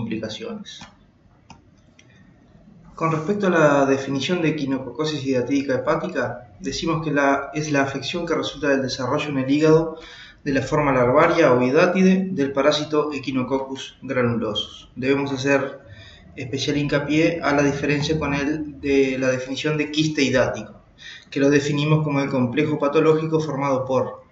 complicaciones. Con respecto a la definición de equinococosis hidatídica hepática, decimos que es la afección que resulta del desarrollo en el hígado de la forma larvaria o hidátide del parásito Echinococcus granulosus. Debemos hacer especial hincapié a la diferencia con el de la definición de quiste hidático, que lo definimos como el complejo patológico formado por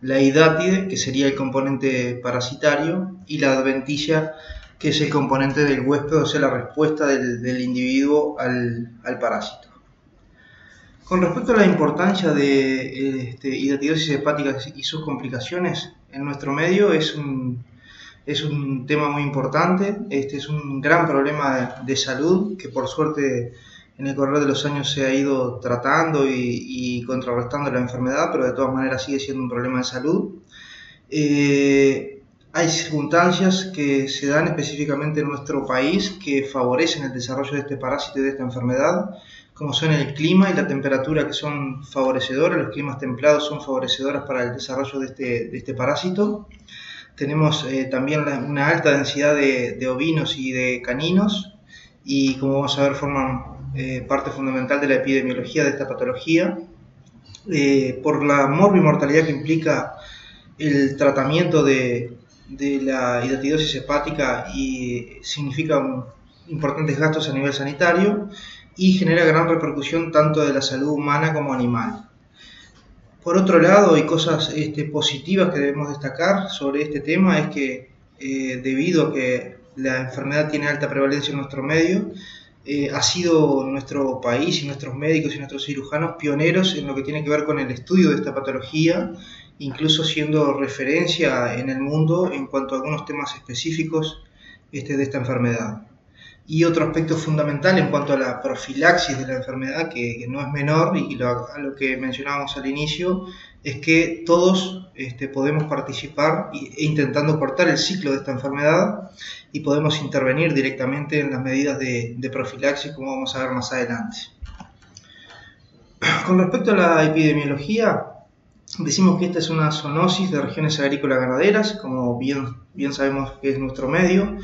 la hidátide, que sería el componente parasitario, y la adventicia, que es el componente del huésped, o sea, la respuesta del, individuo al, parásito. Con respecto a la importancia de este, hidatidosis hepática y sus complicaciones, en nuestro medio es un, es un tema muy importante, este es un gran problema de, salud que por suerte en el correr de los años se ha ido tratando y, contrarrestando la enfermedad, pero de todas maneras sigue siendo un problema de salud. Eh, hay circunstancias que se dan específicamente en nuestro país que favorecen el desarrollo de este parásito y de esta enfermedad, como son el clima y la temperatura que son favorecedoras, los climas templados son favorecedoras para el desarrollo de este, de este parásito. Tenemos eh, también una alta densidad de, ovinos y de caninos y como vamos a ver forman eh, parte fundamental de la epidemiología de esta patología. Eh, por la morbimortalidad que implica el tratamiento de, la hidatidosis hepática y significa importantes gastos a nivel sanitario y genera gran repercusión tanto de la salud humana como animal. Por otro lado, hay cosas este, positivas que debemos destacar sobre este tema, es que eh, debido a que la enfermedad tiene alta prevalencia en nuestro medio, eh, ha sido nuestro país y nuestros médicos y nuestros cirujanos pioneros en lo que tiene que ver con el estudio de esta patología, incluso siendo referencia en el mundo en cuanto a algunos temas específicos este, de esta enfermedad. Y otro aspecto fundamental en cuanto a la profilaxis de la enfermedad, que, no es menor y lo, a lo que mencionábamos al inicio, es que todos este, podemos participar e intentando cortar el ciclo de esta enfermedad y podemos intervenir directamente en las medidas de, de profilaxis, como vamos a ver más adelante. Con respecto a la epidemiología, decimos que esta es una zoonosis de regiones agrícolas ganaderas, como bien, bien sabemos que es nuestro medio.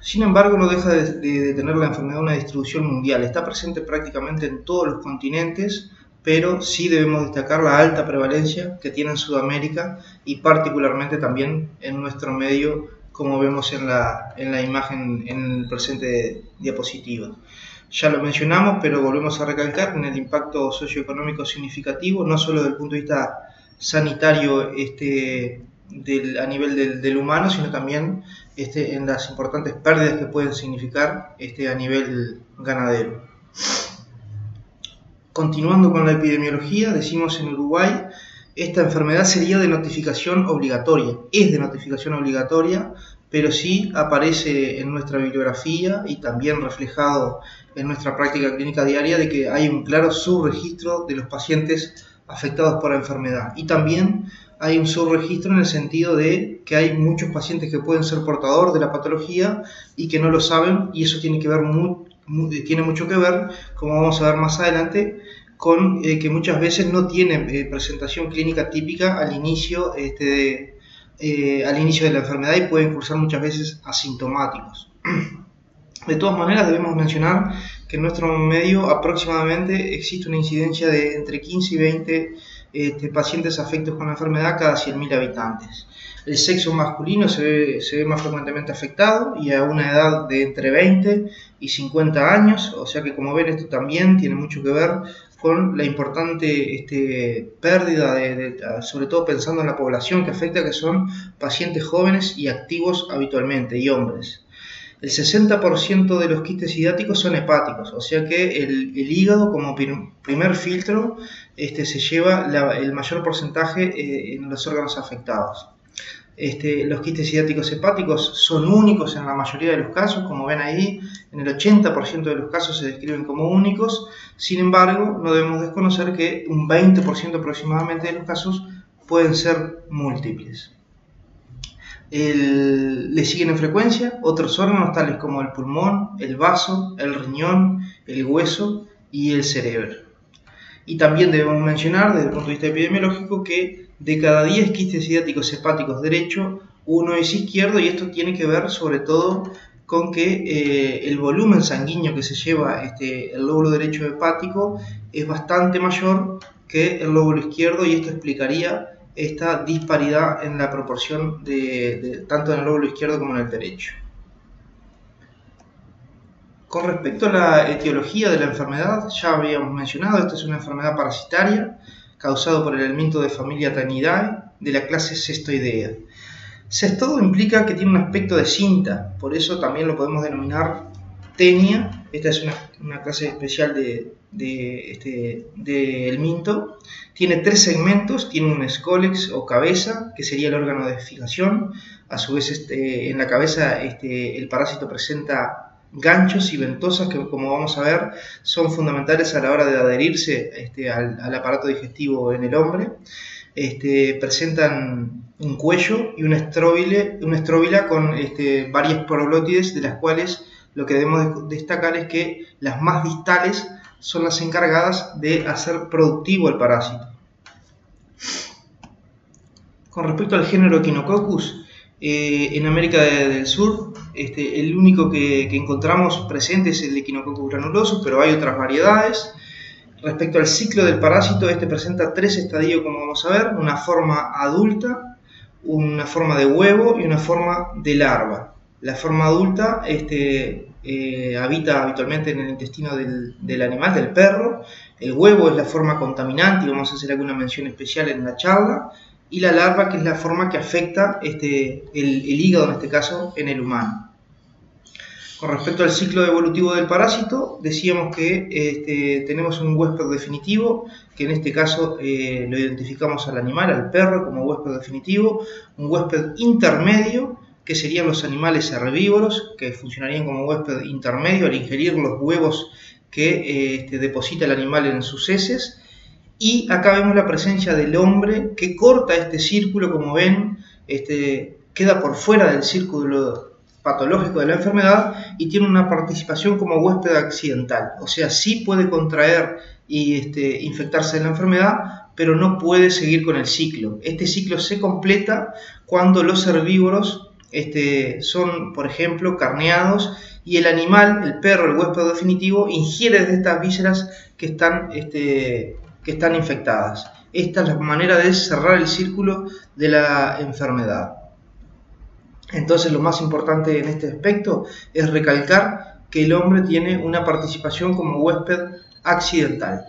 Sin embargo, no deja de, tener la enfermedad una distribución mundial. Está presente prácticamente en todos los continentes, pero sí debemos destacar la alta prevalencia que tiene en Sudamérica y particularmente también en nuestro medio, como vemos en la, en la imagen en el presente diapositiva. Ya lo mencionamos, pero volvemos a recalcar en el impacto socioeconómico significativo, no solo desde el punto de vista sanitario este, a nivel del, humano, sino también este, en las importantes pérdidas que pueden significar este, a nivel ganadero. Continuando con la epidemiología, decimos en Uruguay, esta enfermedad sería de notificación obligatoria, es de notificación obligatoria, pero sí aparece en nuestra bibliografía y también reflejado en nuestra práctica clínica diaria de que hay un claro subregistro de los pacientes afectados por la enfermedad y también hay un subregistro en el sentido de que hay muchos pacientes que pueden ser portadores de la patología y que no lo saben y eso tiene que ver tiene mucho que ver, como vamos a ver más adelante, con eh, que muchas veces no tienen eh, presentación clínica típica al inicio, este, eh, al inicio de la enfermedad y pueden cursar muchas veces asintomáticos. De todas maneras, debemos mencionar que en nuestro medio aproximadamente existe una incidencia de entre 15 y 20 este, pacientes afectos con la enfermedad cada 100.000 habitantes. El sexo masculino se ve, más frecuentemente afectado y a una edad de entre 20 y 50 años, o sea que como ven esto también tiene mucho que ver con la importante este, pérdida, de, sobre todo pensando en la población que afecta, que son pacientes jóvenes y activos habitualmente y hombres el 60% de los quistes hidáticos son hepáticos, o sea que el, hígado como primer filtro este, se lleva el mayor porcentaje eh, en los órganos afectados. Este, los quistes hidáticos hepáticos son únicos en la mayoría de los casos, como ven ahí, en el 80% de los casos se describen como únicos, sin embargo, no debemos desconocer que un 20% aproximadamente de los casos pueden ser múltiples le siguen en frecuencia otros órganos tales como el pulmón, el vaso, el riñón, el hueso y el cerebro. Y también debemos mencionar desde el punto de vista epidemiológico que de cada 10 quistes hidráticos hepáticos derecho, uno es izquierdo y esto tiene que ver sobre todo con que eh, el volumen sanguíneo que se lleva este, el lóbulo derecho hepático es bastante mayor que el lóbulo izquierdo y esto explicaría esta disparidad en la proporción de, tanto en el lóbulo izquierdo como en el derecho. Con respecto a la etiología de la enfermedad, ya habíamos mencionado, esta es una enfermedad parasitaria causada por el elemento de familia Tanidae de la clase Cestoidea. Cestodo implica que tiene un aspecto de cinta, por eso también lo podemos denominar tenia. Esta es una, clase especial de, de, este, minto. Tiene tres segmentos, tiene un escolex o cabeza, que sería el órgano de fijación. A su vez, este, en la cabeza este, el parásito presenta ganchos y ventosas que, como vamos a ver, son fundamentales a la hora de adherirse este, al, aparato digestivo en el hombre. Este, presentan un cuello y una, estróbila con este, varias prolótides, de las cuales lo que debemos destacar es que las más distales son las encargadas de hacer productivo el parásito. Con respecto al género Echinococcus, eh, en América del Sur, este, el único que, encontramos presente es el Echinococcus granuloso, pero hay otras variedades. Respecto al ciclo del parásito, este presenta tres estadios, como vamos a ver, una forma adulta, una forma de huevo y una forma de larva. La forma adulta este, eh, habita habitualmente en el intestino del, del, animal, del perro. El huevo es la forma contaminante y vamos a hacer alguna mención especial en la charla y la larva, que es la forma que afecta este, el, hígado, en este caso, en el humano. Con respecto al ciclo evolutivo del parásito, decíamos que este, tenemos un huésped definitivo, que en este caso eh, lo identificamos al animal, al perro, como huésped definitivo, un huésped intermedio, que serían los animales herbívoros, que funcionarían como huésped intermedio al ingerir los huevos que eh, este, deposita el animal en sus heces, y acá vemos la presencia del hombre que corta este círculo, como ven, este, queda por fuera del círculo patológico de la enfermedad y tiene una participación como huésped accidental. O sea, sí puede contraer y este, infectarse de la enfermedad, pero no puede seguir con el ciclo. Este ciclo se completa cuando los herbívoros este, son, por ejemplo, carneados y el animal, el perro, el huésped definitivo, ingiere de estas vísceras que están este, que están infectadas. Esta es la manera de cerrar el círculo de la enfermedad. Entonces lo más importante en este aspecto es recalcar que el hombre tiene una participación como huésped accidental.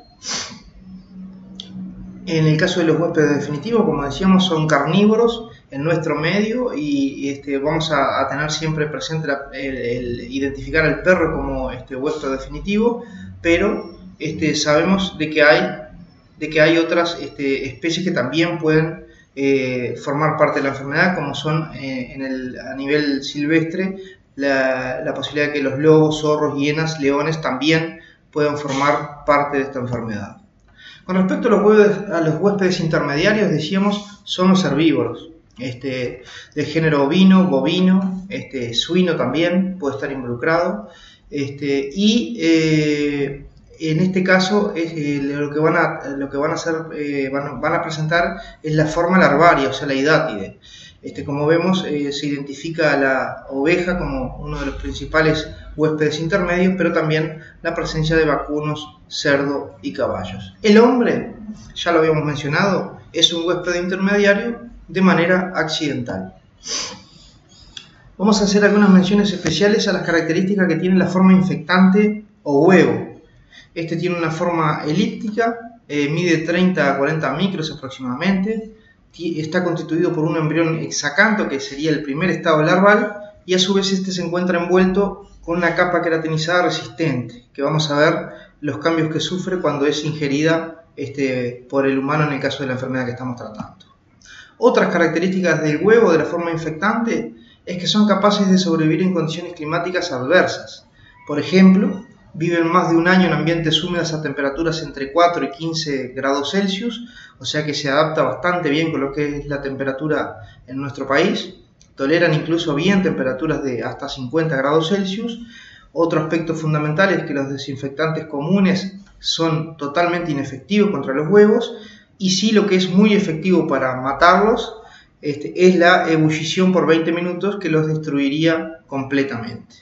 En el caso de los huéspedes definitivos, como decíamos, son carnívoros en nuestro medio y, este, vamos a, tener siempre presente el, identificar al perro como este, definitivo, pero este, sabemos de que hay de que hay otras este, especies que también pueden eh, formar parte de la enfermedad, como son eh, a nivel silvestre la, posibilidad de que los lobos, zorros, hienas, leones también puedan formar parte de esta enfermedad. Con respecto a los, a los huéspedes intermediarios, decíamos, son los herbívoros, este, del género ovino, bovino, este, suino también puede estar involucrado, este, y eh, en este caso eh, lo, que van a, lo que van a hacer, eh, van, a presentar es la forma larvaria, o sea, la hidátide. Este, como vemos, eh, se identifica a la oveja como uno de los principales huéspedes intermedios, pero también la presencia de vacunos, cerdo y caballos. El hombre, ya lo habíamos mencionado, es un huésped intermediario de manera accidental. Vamos a hacer algunas menciones especiales a las características que tiene la forma infectante o huevo este tiene una forma elíptica, eh, mide 30 a 40 micros aproximadamente, está constituido por un embrión hexacanto, que sería el primer estado larval, y a su vez este se encuentra envuelto con una capa queratinizada resistente, que vamos a ver los cambios que sufre cuando es ingerida este, por el humano en el caso de la enfermedad que estamos tratando. Otras características del huevo de la forma infectante es que son capaces de sobrevivir en condiciones climáticas adversas. Por ejemplo, viven más de un año en ambientes húmedos a temperaturas entre 4 y 15 grados Celsius, o sea que se adapta bastante bien con lo que es la temperatura en nuestro país. Toleran incluso bien temperaturas de hasta 50 grados Celsius. Otro aspecto fundamental es que los desinfectantes comunes son totalmente inefectivos contra los huevos y sí lo que es muy efectivo para matarlos este, es la ebullición por 20 minutos que los destruiría completamente.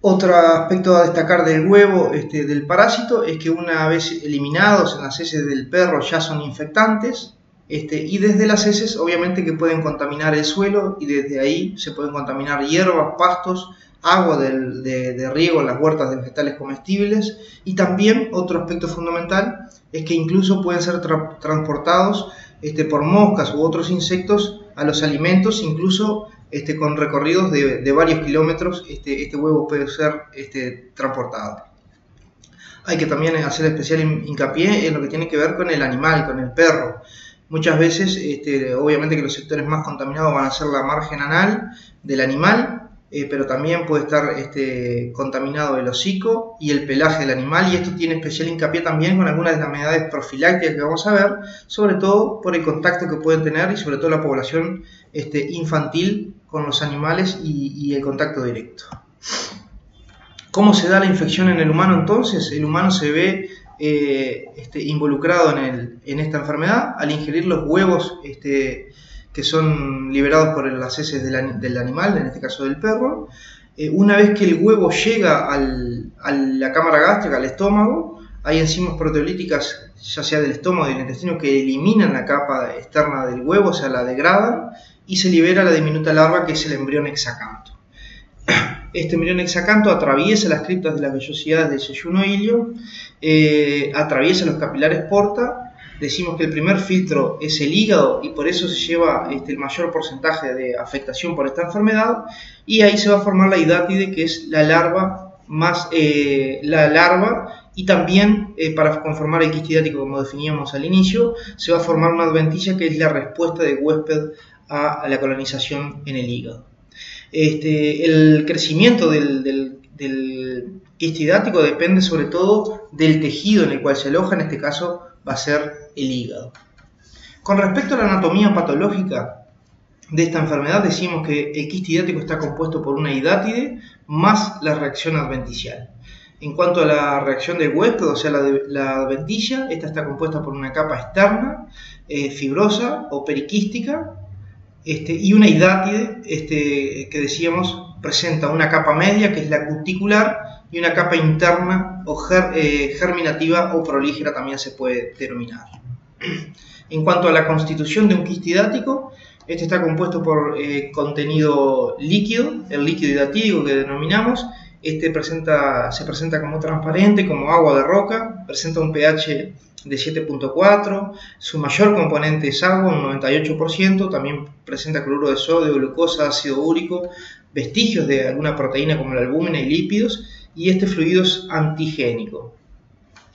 Otro aspecto a destacar del huevo este, del parásito es que una vez eliminados en las heces del perro ya son infectantes este, y desde las heces obviamente que pueden contaminar el suelo y desde ahí se pueden contaminar hierbas, pastos agua de, riego en las huertas de vegetales comestibles y también otro aspecto fundamental es que incluso pueden ser transportados este, por moscas u otros insectos a los alimentos, incluso este, con recorridos de, varios kilómetros, este, este, huevo puede ser este, transportado. Hay que también hacer especial hincapié en lo que tiene que ver con el animal, con el perro. Muchas veces, este, obviamente que los sectores más contaminados van a ser la margen anal del animal, eh, pero también puede estar este, contaminado el hocico y el pelaje del animal y esto tiene especial hincapié también con algunas de las enfermedades profilácticas que vamos a ver, sobre todo por el contacto que pueden tener y sobre todo la población este, infantil con los animales y, el contacto directo. ¿Cómo se da la infección en el humano entonces? El humano se ve eh, este, involucrado en, esta enfermedad al ingerir los huevos este, que son liberados por las heces del, animal, en este caso del perro. Eh, una vez que el huevo llega a la cámara gástrica, al estómago, hay enzimas proteolíticas, ya sea del estómago y del intestino, que eliminan la capa externa del huevo, o sea, la degradan, y se libera la diminuta larva que es el embrión hexacanto. Este embrión hexacanto atraviesa las criptas de las vellosidades del seyuno ilio, eh, atraviesa los capilares porta decimos que el primer filtro es el hígado y por eso se lleva este, el mayor porcentaje de afectación por esta enfermedad y ahí se va a formar la hidátide que es la larva más eh, la larva y también eh, para conformar el quistidático como definíamos al inicio se va a formar una adventicia que es la respuesta de huésped a, la colonización en el hígado. Este, el crecimiento del, del, del quistidático depende sobre todo del tejido en el cual se aloja, en este caso va a ser el hígado. Con respecto a la anatomía patológica de esta enfermedad, decimos que el quiste está compuesto por una hidátide más la reacción adventicial. En cuanto a la reacción del huésped, o sea, la, la adventicia, esta está compuesta por una capa externa, eh, fibrosa o periquística, este, y una hidátide este, que decíamos presenta una capa media, que es la cuticular, y una capa interna o eh, germinativa o prolígera también se puede denominar. En cuanto a la constitución de un quiste hidático, este está compuesto por eh, contenido líquido, el líquido hidatídico que denominamos. Este presenta, se presenta como transparente, como agua de roca, presenta un pH de 7.4, su mayor componente es agua, un 98%, también presenta cloruro de sodio, glucosa, ácido úrico, vestigios de alguna proteína como la albúmina y lípidos, y este fluido es antigénico.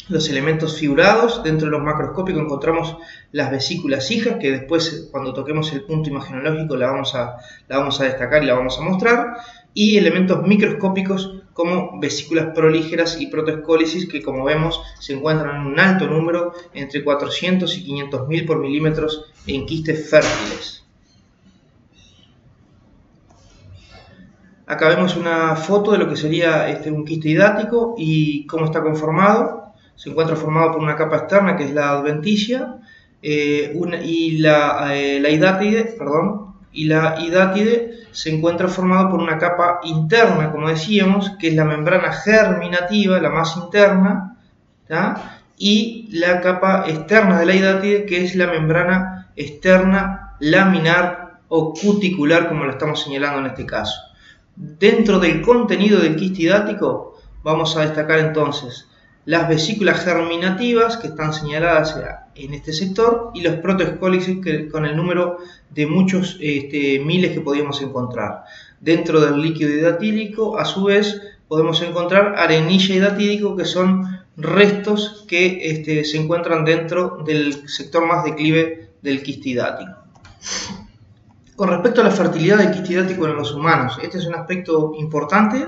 Los elementos figurados, dentro de los macroscópicos encontramos las vesículas hijas, que después cuando toquemos el punto imagenológico la vamos a, la vamos a destacar y la vamos a mostrar, y elementos microscópicos como vesículas prolígeras y protoescólisis que como vemos se encuentran en un alto número entre 400 y 500 mil por milímetros en quistes fértiles. Acá vemos una foto de lo que sería este, un quiste hidático y cómo está conformado. Se encuentra formado por una capa externa que es la adventicia eh, y la, eh, hidátide, perdón, y la se encuentra formado por una capa interna, como decíamos, que es la membrana germinativa, la más interna, y la capa externa de la hidátide, que es la membrana externa laminar o cuticular, como lo estamos señalando en este caso. Dentro del contenido del quiste hidático vamos a destacar entonces las vesículas germinativas que están señaladas en este sector y los protoescólices con el número de muchos este, miles que podíamos encontrar. Dentro del líquido hidatídico, a su vez, podemos encontrar arenilla hidatídico que son restos que este, se encuentran dentro del sector más declive del quiste hidático. Con respecto a la fertilidad del quiste en los humanos, este es un aspecto importante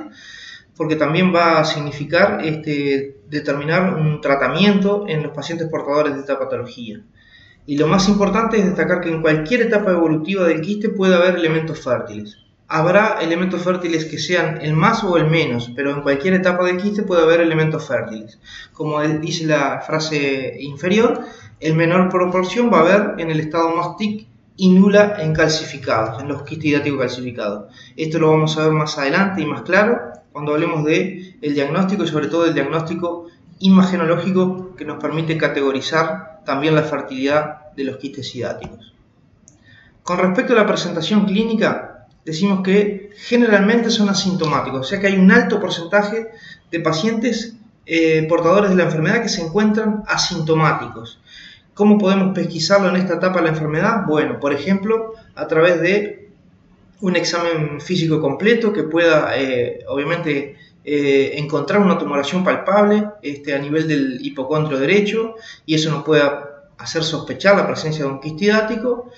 porque también va a significar este, determinar un tratamiento en los pacientes portadores de esta patología. Y lo más importante es destacar que en cualquier etapa evolutiva del quiste puede haber elementos fértiles. Habrá elementos fértiles que sean el más o el menos, pero en cualquier etapa del quiste puede haber elementos fértiles. Como dice la frase inferior, el menor proporción va a haber en el estado más y nula en calcificados, en los quistes hidáticos calcificados. Esto lo vamos a ver más adelante y más claro cuando hablemos de diagnóstico y sobre todo el diagnóstico imagenológico que nos permite categorizar también la fertilidad de los quistes hidáticos. Con respecto a la presentación clínica, decimos que generalmente son asintomáticos, o sea que hay un alto porcentaje de pacientes eh, portadores de la enfermedad que se encuentran asintomáticos. ¿Cómo podemos pesquisarlo en esta etapa de la enfermedad? Bueno, por ejemplo, a través de un examen físico completo que pueda, eh, obviamente, eh, encontrar una tumoración palpable este, a nivel del hipocondrio derecho y eso nos puede hacer sospechar la presencia de un quistidático.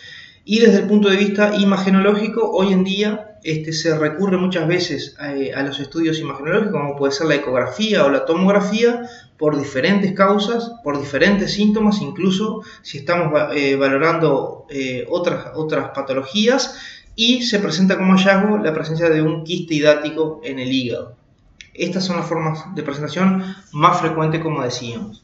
Y desde el punto de vista imagenológico, hoy en día este, se recurre muchas veces a, los estudios imagenológicos, como puede ser la ecografía o la tomografía, por diferentes causas, por diferentes síntomas, incluso si estamos eh, valorando eh, otras, otras patologías, y se presenta como hallazgo la presencia de un quiste hidático en el hígado. Estas son las formas de presentación más frecuentes, como decíamos.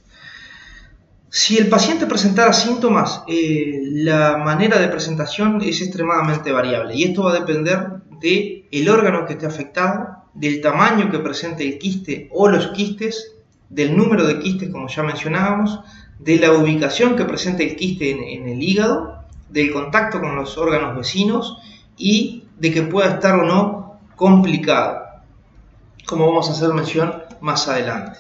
Si el paciente presentara síntomas, eh, la manera de presentación es extremadamente variable y esto va a depender del el órgano que esté afectado, del tamaño que presente el quiste o los quistes, del número de quistes como ya mencionábamos, de la ubicación que presente el quiste en, el hígado, del contacto con los órganos vecinos y de que pueda estar o no complicado, como vamos a hacer mención más adelante.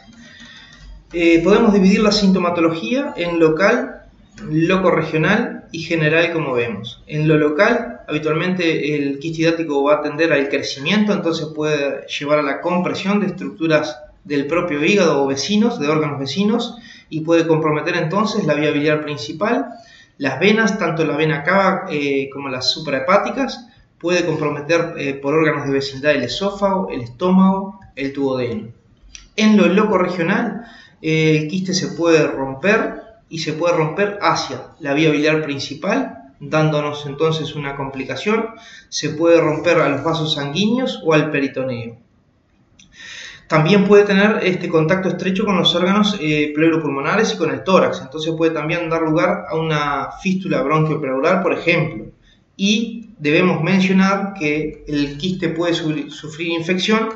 Eh, podemos dividir la sintomatología en local, loco regional y general como vemos. En lo local, habitualmente el quistidático va a tender al crecimiento, entonces puede llevar a la compresión de estructuras del propio hígado o vecinos, de órganos vecinos, y puede comprometer entonces la vía biliar principal, las venas, tanto la vena cava eh, como las suprahepáticas, puede comprometer eh, por órganos de vecindad el esófago, el estómago, el duodeno. En lo loco regional, el quiste se puede romper y se puede romper hacia la vía biliar principal, dándonos entonces una complicación. Se puede romper a los vasos sanguíneos o al peritoneo. También puede tener este contacto estrecho con los órganos eh, pleuropulmonares y con el tórax, entonces puede también dar lugar a una fístula bronquiopleural, por ejemplo. Y debemos mencionar que el quiste puede sufrir infección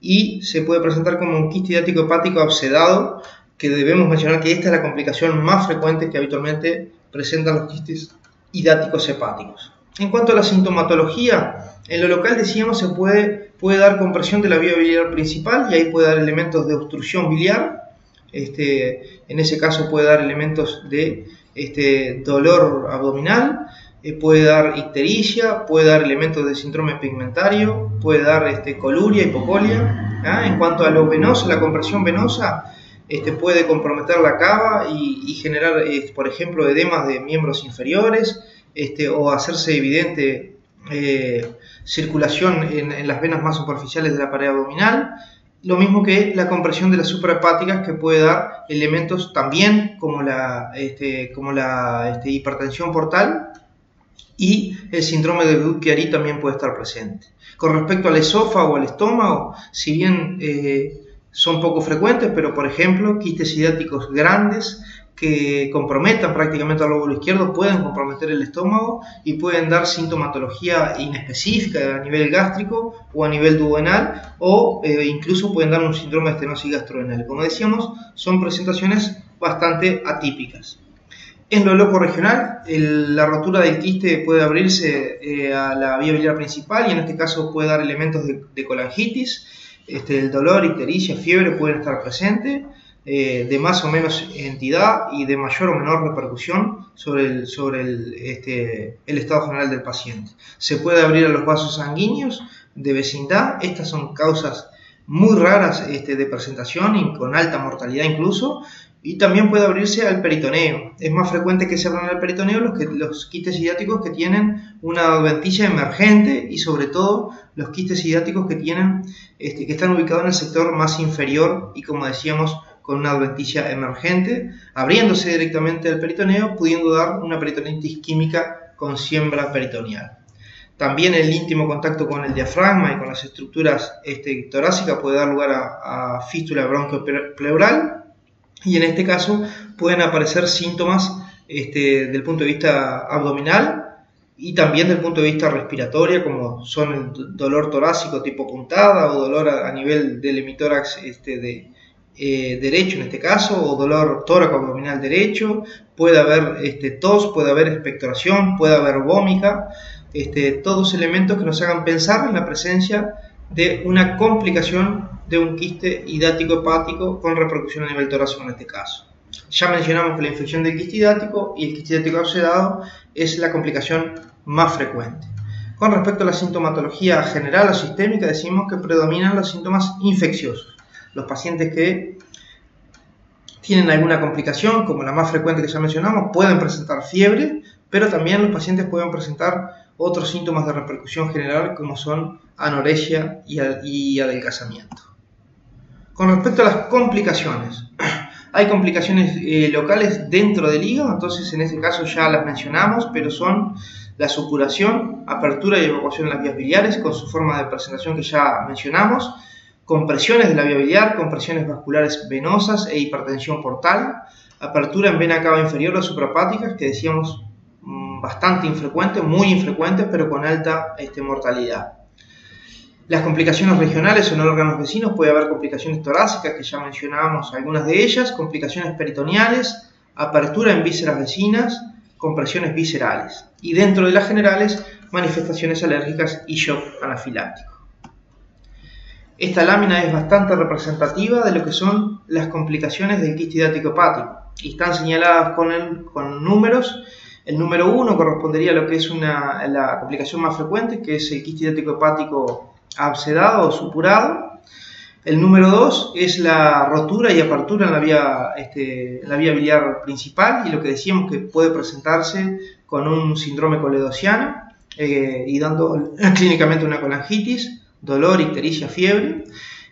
y se puede presentar como un quiste hepático obsedado, que debemos mencionar que esta es la complicación más frecuente que habitualmente presentan los quistes hidáticos hepáticos. En cuanto a la sintomatología, en lo local decíamos se puede, puede dar compresión de la vía biliar principal y ahí puede dar elementos de obstrucción biliar, este, en ese caso puede dar elementos de este, dolor abdominal, eh, puede dar ictericia, puede dar elementos de síndrome pigmentario, puede dar este, coluria, hipocolia. ¿ah? En cuanto a lo venoso, la compresión venosa este, puede comprometer la cava y, generar, eh, por ejemplo, edemas de miembros inferiores este, o hacerse evidente eh, circulación en, las venas más superficiales de la pared abdominal. Lo mismo que la compresión de las suprahepáticas que puede dar elementos también como la, este, como la este, hipertensión portal y el síndrome de Buchiari también puede estar presente. Con respecto al esófago al estómago, si bien eh, son poco frecuentes, pero por ejemplo, quistes hidáticos grandes que comprometan prácticamente al lóbulo izquierdo pueden comprometer el estómago y pueden dar sintomatología inespecífica a nivel gástrico o a nivel duodenal o eh, incluso pueden dar un síndrome de estenosis gastrodenal. Como decíamos, son presentaciones bastante atípicas. En lo loco regional, la rotura del quiste puede abrirse eh, a la vía biliar principal y en este caso puede dar elementos de, colangitis. Este, el dolor, ictericia, fiebre pueden estar presentes, eh, de más o menos entidad y de mayor o menor repercusión sobre, el, sobre el, este, el estado general del paciente. Se puede abrir a los vasos sanguíneos de vecindad, estas son causas muy raras este, de presentación y con alta mortalidad incluso, y también puede abrirse al peritoneo. Es más frecuente que se abran al peritoneo los, que, los quistes idiáticos que tienen una adventicia emergente y sobre todo los quistes idiáticos que, tienen, este, que están ubicados en el sector más inferior y como decíamos con una adventicia emergente, abriéndose directamente al peritoneo, pudiendo dar una peritonitis química con siembra peritoneal. También el íntimo contacto con el diafragma y con las estructuras este, torácicas puede dar lugar a, a fístula bronquiopleural y en este caso pueden aparecer síntomas este, del punto de vista abdominal, y también desde el punto de vista respiratorio, como son el dolor torácico tipo puntada o dolor a, nivel del hemitórax este, de, eh, derecho en este caso, o dolor tóraco abdominal derecho, puede haber este, tos, puede haber expectoración, puede haber vómica, este, todos elementos que nos hagan pensar en la presencia de una complicación de un quiste hidático hepático con repercusión a nivel torácico en este caso. Ya mencionamos que la infección del quiste hidático y el quiste hidático oxidado es la complicación más frecuente. Con respecto a la sintomatología general o sistémica, decimos que predominan los síntomas infecciosos. Los pacientes que tienen alguna complicación, como la más frecuente que ya mencionamos, pueden presentar fiebre, pero también los pacientes pueden presentar otros síntomas de repercusión general, como son anorexia y adelgazamiento. Con respecto a las complicaciones, hay complicaciones eh, locales dentro del hígado, entonces en este caso ya las mencionamos, pero son la supuración, apertura y evacuación de las vías biliares con su forma de presentación que ya mencionamos, compresiones de la vía biliar, compresiones vasculares venosas e hipertensión portal, apertura en vena cava inferior o suprapáticas que decíamos mm, bastante infrecuentes, muy infrecuentes, pero con alta este, mortalidad. Las complicaciones regionales en órganos vecinos puede haber complicaciones torácicas, que ya mencionábamos algunas de ellas, complicaciones peritoneales, apertura en vísceras vecinas, compresiones viscerales. Y dentro de las generales, manifestaciones alérgicas y shock anafiláctico. Esta lámina es bastante representativa de lo que son las complicaciones del quiste hepático y están señaladas con, con números. El número 1 correspondería a lo que es una, la complicación más frecuente, que es el quiste hepático absedado o supurado. El número 2 es la rotura y apertura en la, vía, este, la vía biliar principal y lo que decíamos que puede presentarse con un síndrome coledociano eh, y dando clínicamente una colangitis, dolor, ictericia, fiebre.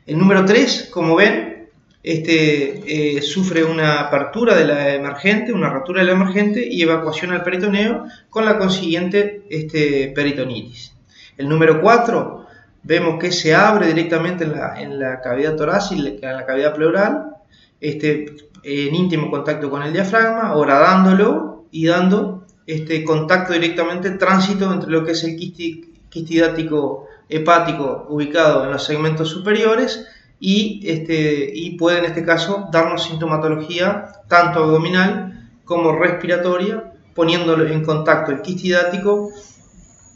El número 3, como ven, este, eh, sufre una apertura de la emergente, una rotura de la emergente y evacuación al peritoneo con la consiguiente este, peritonitis. El número 4 vemos que se abre directamente en la, cavidad torácica, en la cavidad pleural, este, en íntimo contacto con el diafragma, horadándolo y dando este contacto directamente, tránsito entre lo que es el quistidático hepático ubicado en los segmentos superiores y, este, y puede en este caso darnos sintomatología tanto abdominal como respiratoria, poniéndolo en contacto el quistidático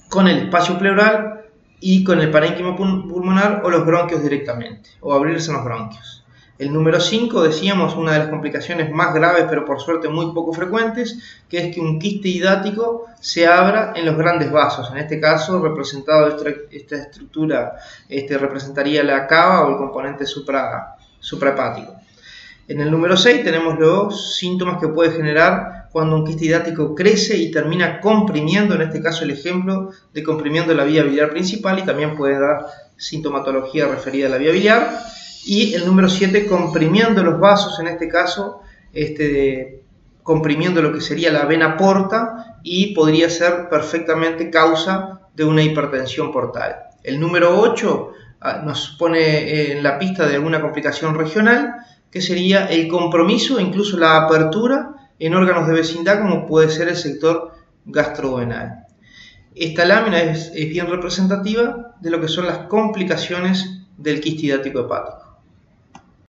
con el espacio pleural y con el parénquima pulmonar o los bronquios directamente, o abrirse los bronquios. El número 5, decíamos, una de las complicaciones más graves, pero por suerte muy poco frecuentes, que es que un quiste hidático se abra en los grandes vasos. En este caso, representado esta, estructura este, representaría la cava o el componente supra, suprahepático. En el número 6 tenemos los síntomas que puede generar cuando un quiste hidático crece y termina comprimiendo, en este caso el ejemplo de comprimiendo la vía biliar principal y también puede dar sintomatología referida a la vía biliar. Y el número 7, comprimiendo los vasos, en este caso, este, comprimiendo lo que sería la vena porta y podría ser perfectamente causa de una hipertensión portal. El número 8 ah, nos pone en la pista de alguna complicación regional, que sería el compromiso, incluso la apertura en órganos de vecindad como puede ser el sector gastrovenal. Esta lámina es, bien representativa de lo que son las complicaciones del quistidático hepático.